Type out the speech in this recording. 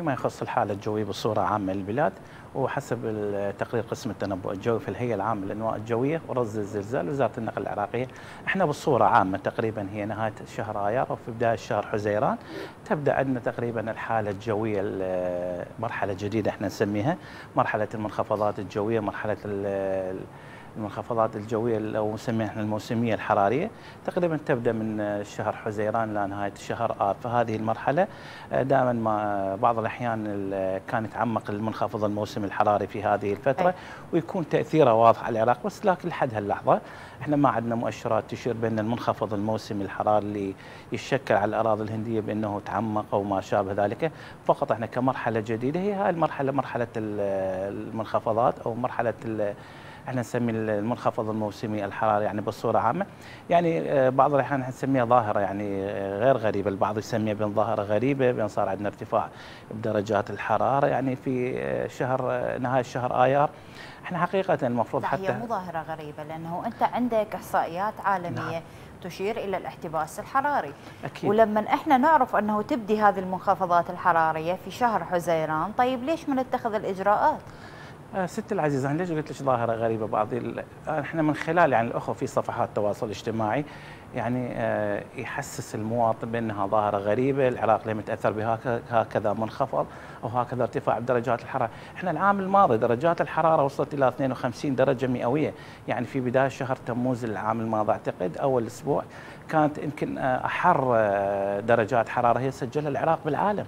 فيما يخص الحالة الجوية بصورة عامة للبلاد وحسب تقرير قسم التنبؤ الجوي في الهيئة العامة للأنواع الجوية ورصد الزلزال وزارة النقل العراقية. إحنا بصورة عامة تقريبا هي نهاية شهر آيار وفي بداية شهر حزيران. تبدأ عندنا تقريبا الحالة الجوية مرحلة جديدة إحنا نسميها مرحلة المنخفضات الجوية مرحلة المنخفضات الجوية أو نسميها إحنا الموسمية الحرارية. تقريبا تبدأ من شهر حزيران لنهايه شهر اب فهذه المرحلة آه، دائما ما بعض الأحيان كان يتعمق المنخفض الموسمي الحراري في هذه الفترة أي. ويكون تأثيره واضح على العراق بس لكن لحد هاللحظة إحنا ما عندنا مؤشرات تشير بأن المنخفض الموسمي الحراري اللي يشكل على الأراضي الهندية بأنه تعمق أو ما شابه ذلك. فقط إحنا كمرحلة جديدة هي هاي المرحلة مرحلة المنخفضات أو مرحلة إحنا نسمي المنخفض الموسمي الحراري يعني بصورة عامة. يعني آه، بعض الأحيان نسميها ظاهرة يعني آه، غير غريبة. البعض يسميها بين ظاهرة غريبة بين صار عندنا ارتفاع بدرجات الحرارة يعني في آه، شهر نهاية شهر آيار. إحنا حقيقة المفروض حتى هي مو ظاهرة غريبة لأنه أنت عندك إحصائيات عالمية نعم. تشير إلى الاحتباس الحراري. أكيد. ولما إحنا نعرف أنه تبدي هذه المنخفضات الحرارية في شهر حزيران طيب ليش ما نتخذ الإجراءات؟ ست العزيزة أنا ليش قلت لك ظاهرة غريبة بعض إحنا من خلال يعني الأخوة في صفحات التواصل الاجتماعي يعني آه، يحسس المواطن بأنها ظاهرة غريبة العراق لم يتأثر بهكذا منخفض أو هكذا ارتفاع بدرجات الحرارة. إحنا العام الماضي درجات الحرارة وصلت إلى 52 درجة مئوية. يعني في بداية شهر تموز العام الماضي أعتقد أول أسبوع كانت يمكن آه، أحر درجات حرارة هي سجلها العراق بالعالم.